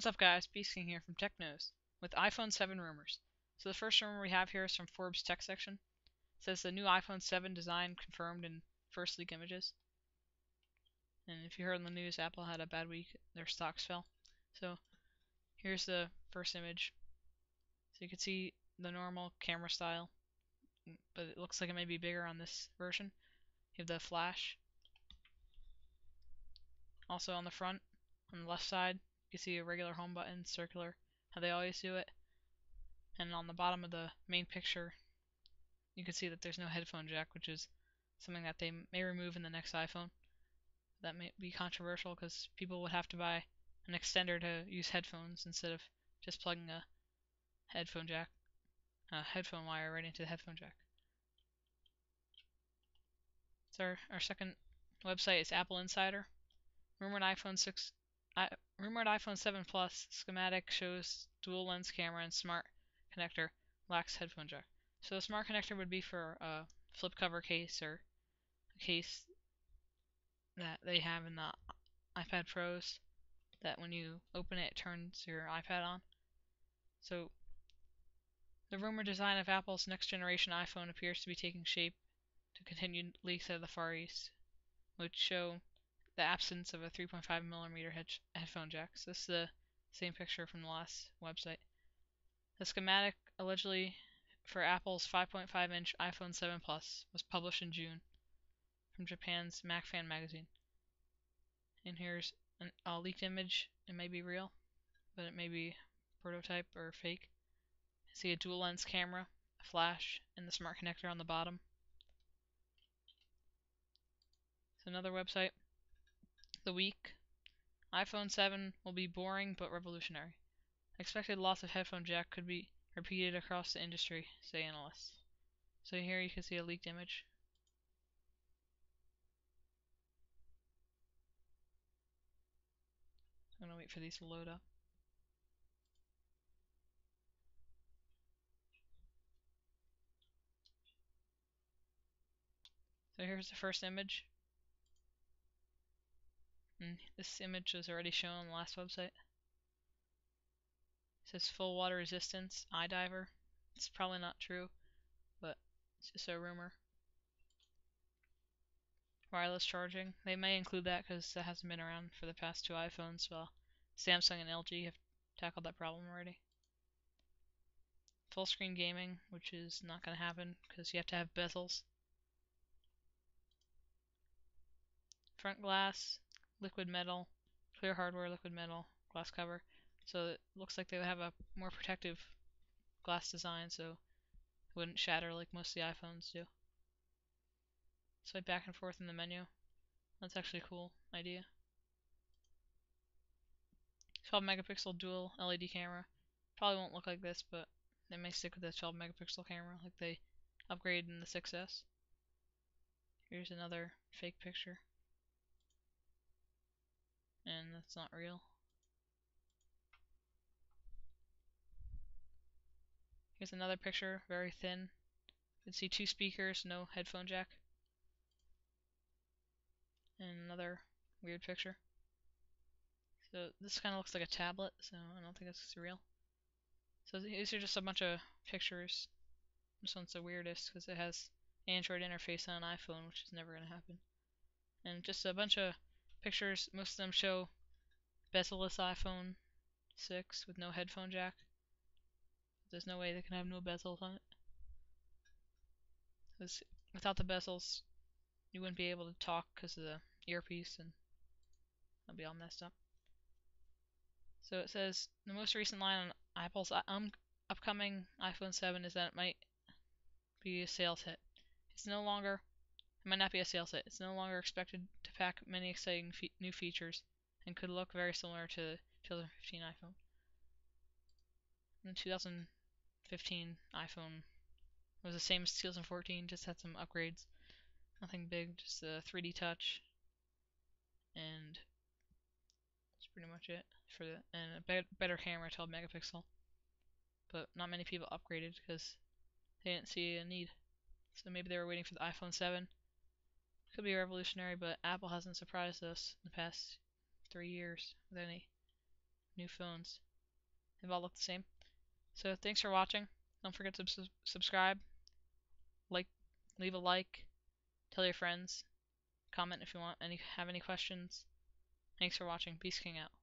What's up guys, Beast King here from Tech Knows with iPhone 7 rumors. So the first rumor we have here is from Forbes Tech section. It says the new iPhone 7 design confirmed in first leak images. And if you heard in the news, Apple had a bad week, their stocks fell. So here's the first image. So you can see the normal camera style, but it looks like it may be bigger on this version. You have the flash. Also on the front, on the left side, you see a regular home button, circular, how they always do it. And on the bottom of the main picture, you can see that there's no headphone jack, which is something that they may remove in the next iPhone. That may be controversial because people would have to buy an extender to use headphones instead of just plugging a headphone jack, a headphone wire right into the headphone jack. So our, our second website is Apple Insider. Rumored iPhone 6 I, rumored iPhone 7 Plus schematic shows dual lens camera and smart connector lacks headphone jack. So the smart connector would be for a flip cover case or a case that they have in the iPad Pros that when you open it, it turns your iPad on. So the rumored design of Apple's next generation iPhone appears to be taking shape to continued leaks of the Far East, which show the absence of a 3.5 millimeter head headphone jack. So this is the same picture from the last website. The schematic allegedly for Apple's 5.5 inch iPhone 7 Plus was published in June from Japan's MacFan magazine. And here's an, a leaked image. It may be real, but it may be prototype or fake. See a dual lens camera, a flash, and the smart connector on the bottom. It's another website the week. iPhone 7 will be boring but revolutionary. Expected loss of headphone jack could be repeated across the industry, say analysts. So here you can see a leaked image. I'm gonna wait for these to load up. So here's the first image. And this image was already shown on the last website. It says full water resistance, iDiver. It's probably not true, but it's just a rumor. Wireless charging. They may include that because that hasn't been around for the past two iPhones. Well, Samsung and LG have tackled that problem already. Full screen gaming, which is not going to happen because you have to have bezels. Front glass, liquid metal, clear hardware, liquid metal, glass cover. So it looks like they would have a more protective glass design so it wouldn't shatter like most of the iPhones do. Swipe back and forth in the menu. That's actually a cool idea. 12 megapixel dual LED camera. Probably won't look like this, but they may stick with the 12 megapixel camera like they upgraded in the 6S. Here's another fake picture that's not real. Here's another picture, very thin. You can see two speakers, no headphone jack. And another weird picture. So this kind of looks like a tablet, so I don't think it's real. So these are just a bunch of pictures. This one's the weirdest because it has Android interface on an iPhone, which is never going to happen. And just a bunch of pictures, most of them show bezel-less iPhone 6 with no headphone jack. There's no way they can have no bezels on it. Because without the bezels, you wouldn't be able to talk because of the earpiece and that'll be all messed up. So it says the most recent line on Apple's um, upcoming iPhone 7 is that it might be a sales hit. It's no longer it might not be a sales hit. It's no longer expected pack many exciting fe new features and could look very similar to the 2015 iPhone. The 2015 iPhone was the same as 2014, just had some upgrades. Nothing big, just the 3D touch, and that's pretty much it for the and a be better camera, 12 megapixel. But not many people upgraded because they didn't see a need. So maybe they were waiting for the iPhone 7 could be revolutionary, but Apple hasn't surprised us in the past three years with any new phones. They've all looked the same. So thanks for watching. Don't forget to su subscribe, like, leave a like, tell your friends, comment if you want any have any questions. Thanks for watching. Beast King out.